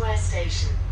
Square Station.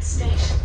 Station.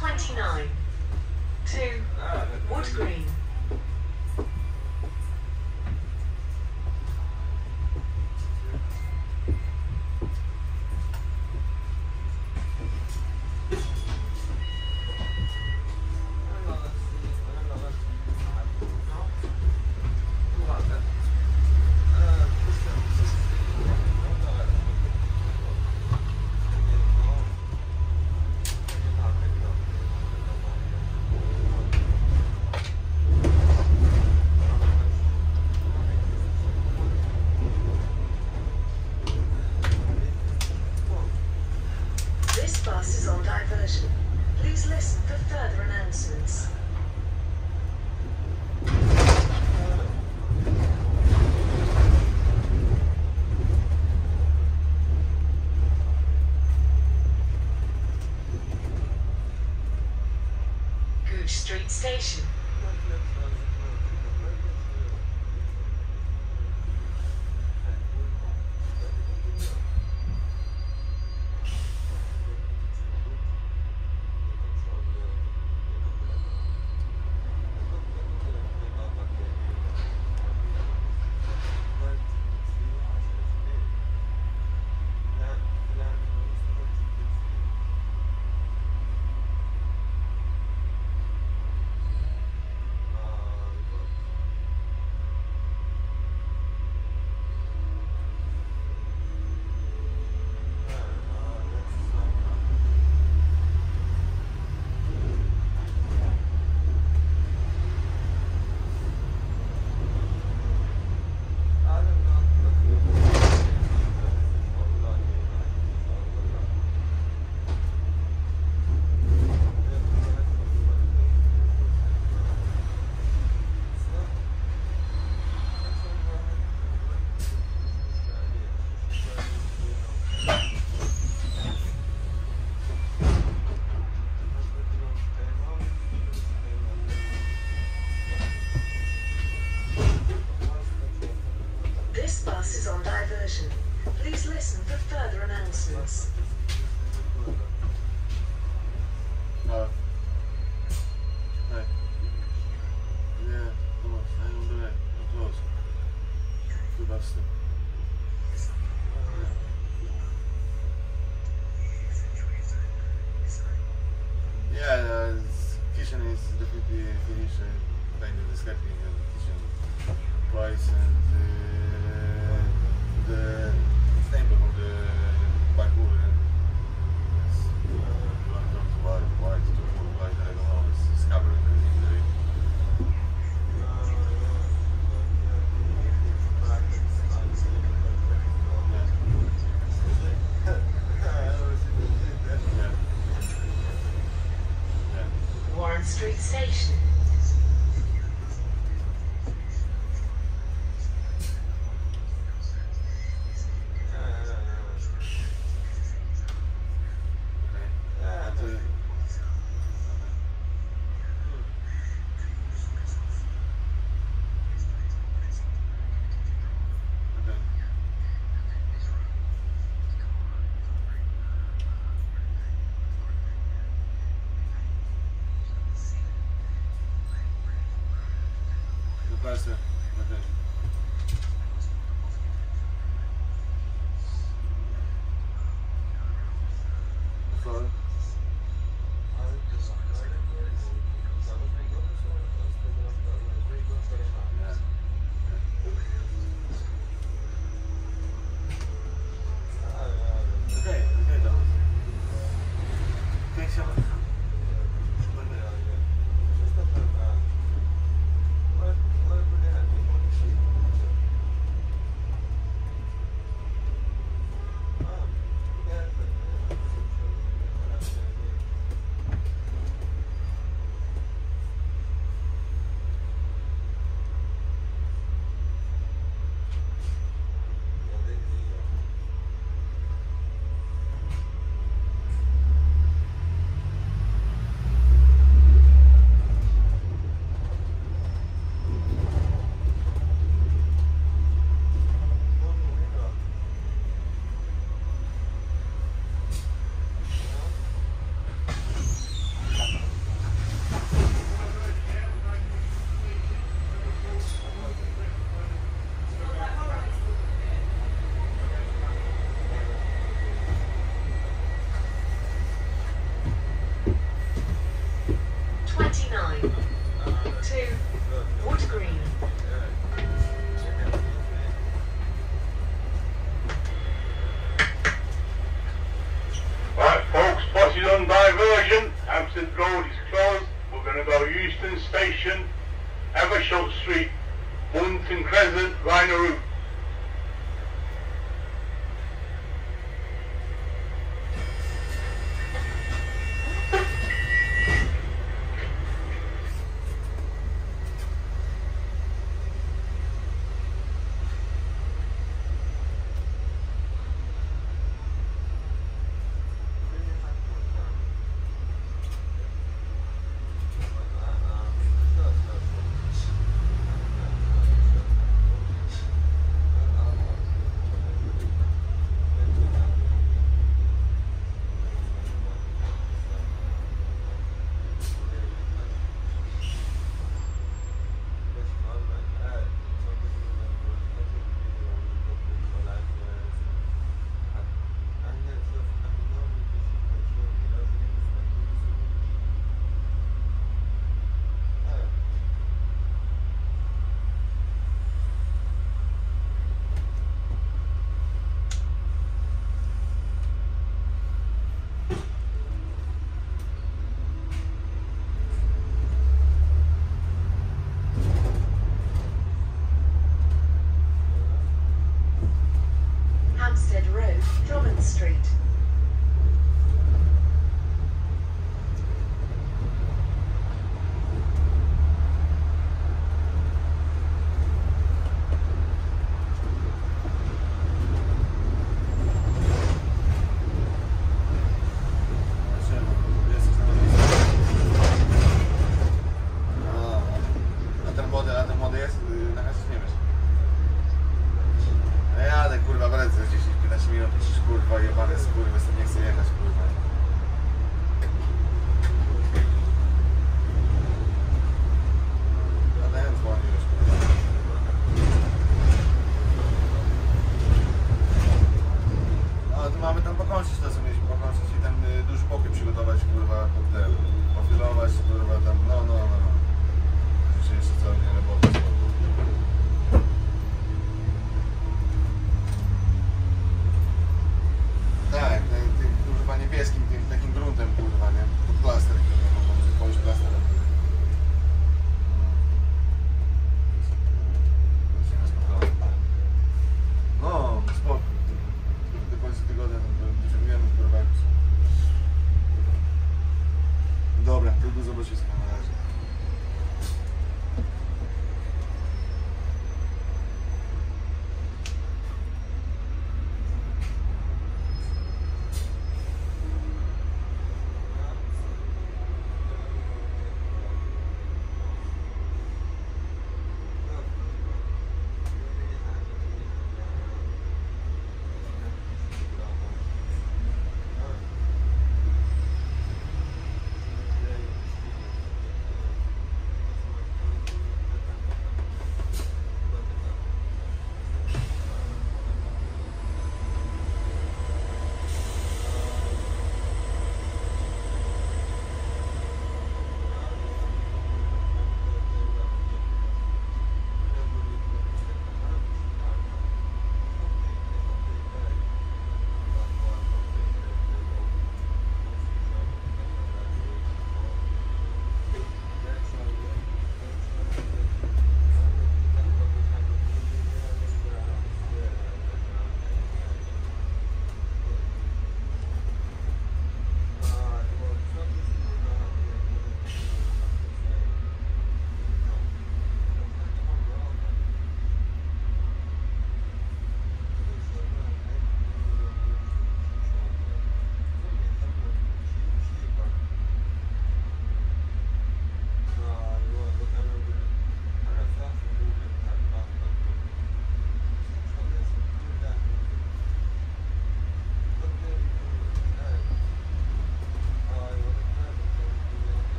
29. To uh, Wood Green. Station.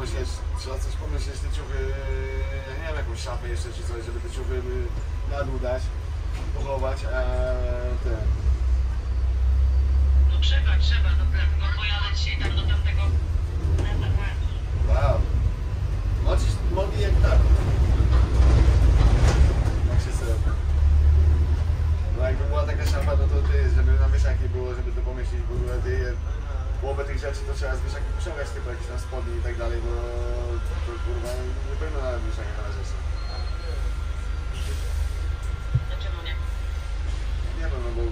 Pomyśleć, trzeba coś pomyśleć, te ciuchy, ja nie wiem, jakąś szafę jeszcze czy coś, żeby te ciuchy na dół dać, pochować, a ten, No trzeba, trzeba, dobra, bo pojadę dzisiaj tam do tamtego wow, moczysz nogi jak tak. Jak się sobie. No jakby była taka szafa, no to ty, żeby na wieszaki było, żeby to pomieścić w ogóle, ty, połowę tych rzeczy to trzeba z wieszaki wyciągać, typu jakieś tam spodnie i tak dalej, bo to kurwa nie powinno na wieszaki na razie są. Dlaczego nie? Nie wiem, no bo e,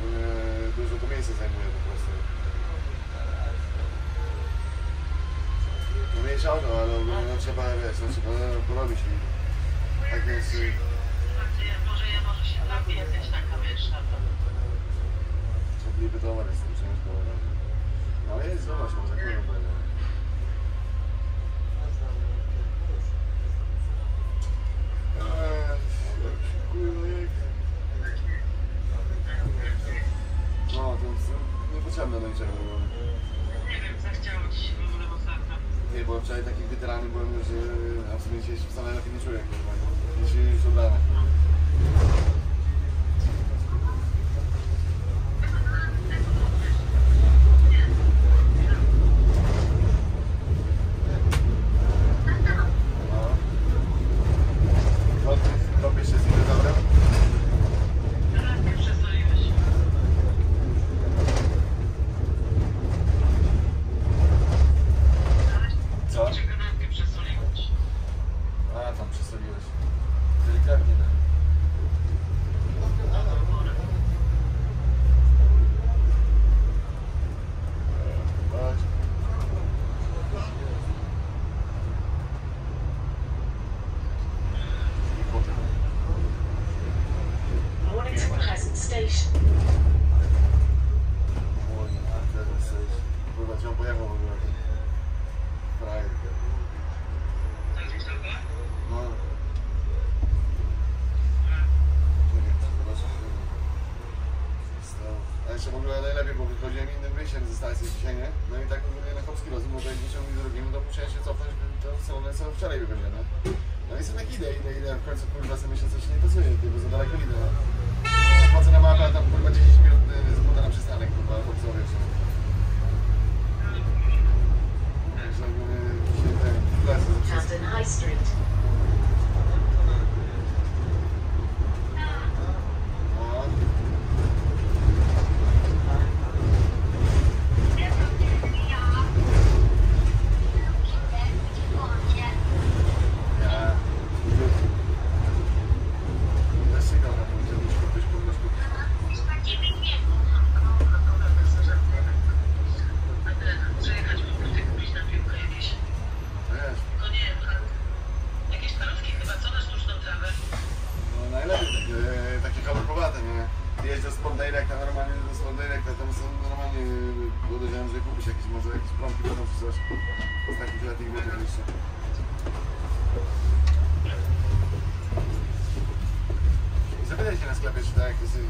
dużo to miejsce zajmuje po prostu. No mniejsza o to, ale no, trzeba, wiesz, no, trzeba porobić i tak więc... y, może ja może się napiję też taka, wiesz, szata. Trzeba towar jest tym ciężko. No ale zobacz, kurwa, jak... No, to Nie wiem, zachciało. Nie, bo wczoraj taki weterany byłem, że absolutnie się wcale lepiej nie czuję. Niż już od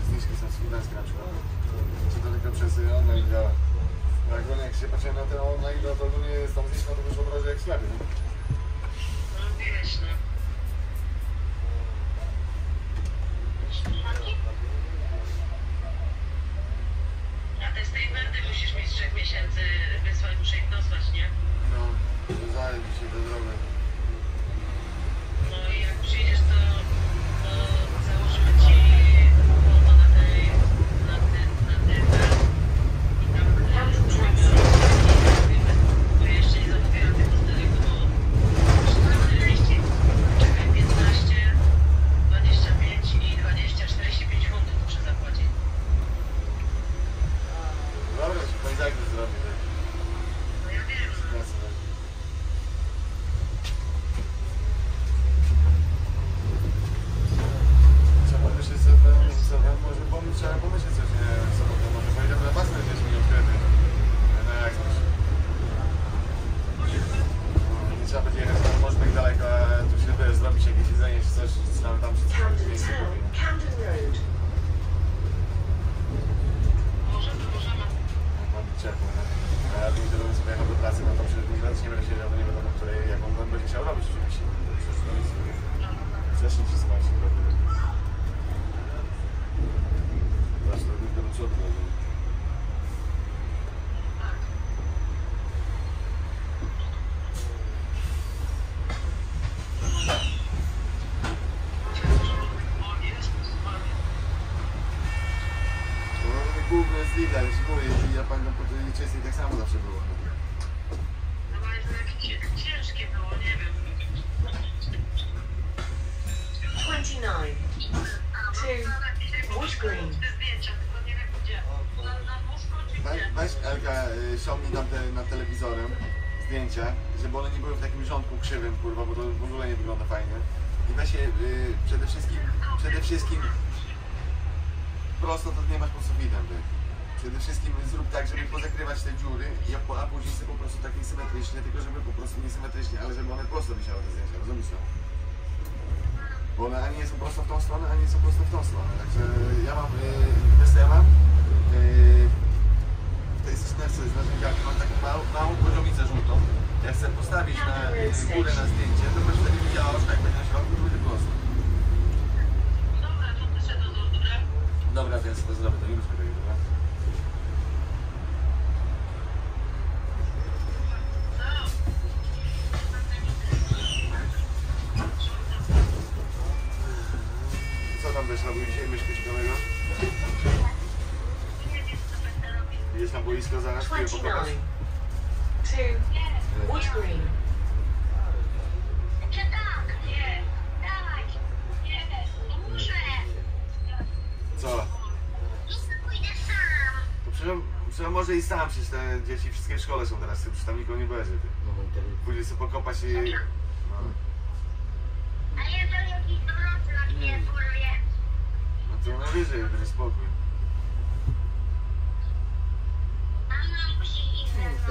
zniżki są na przykład. Czy to tylko przez online. Bo jak, się patrzy na ten online, no to ogólnie jest tam zniżka, to wyszło drożej jak w pamiętam po Przede wszystkim zrób tak, żeby pozakrywać te dziury, a, później sobie po prostu takie symetrycznie, tylko żeby po prostu nie symetrycznie, ale żeby one prosto wisiały te zdjęcia, rozumiesz? Bo one ani nie są prosto w tą stronę, ani nie są prosto w tą stronę. Także ja mam, yy, wiesz ja mam? W tej systemce z narzędziami mam taką małą, małą poziomicę żółtą. Jak chcę postawić na yy, górę na zdjęcie, to będziesz wtedy widziała, że jak będzie na środku, to będzie prosto. Dobra, to się do dobra? Dobra, więc to zrobię, to nie róbmy tego, dobra? Dzieci wszystkie w szkole są teraz, przecież tam nikogo nie będzie. Ty. Pójdziesz sobie pokopać i... No, A jeżeli jakiś dorosłak mnie poluje? no to najwyżej, będzie spokój. Mama musi iść ze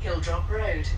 Hilldrop Road.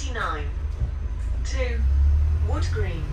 29. 2. Wood Green.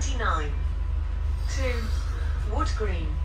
29. To Wood Green.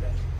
Thursday.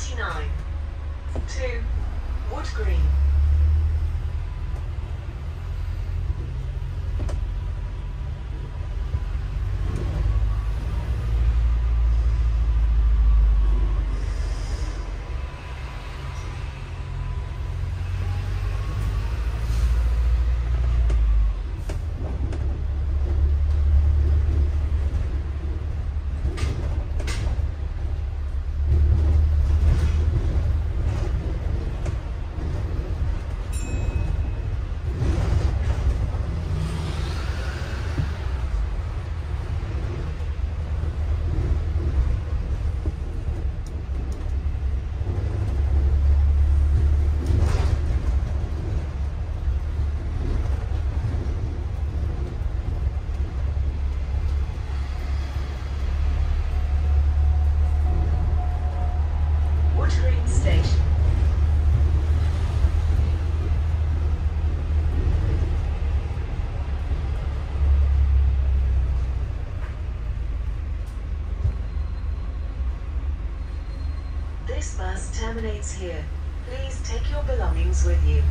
99 to Wood Green. Wood Green Station. This bus terminates here. Please take your belongings with you.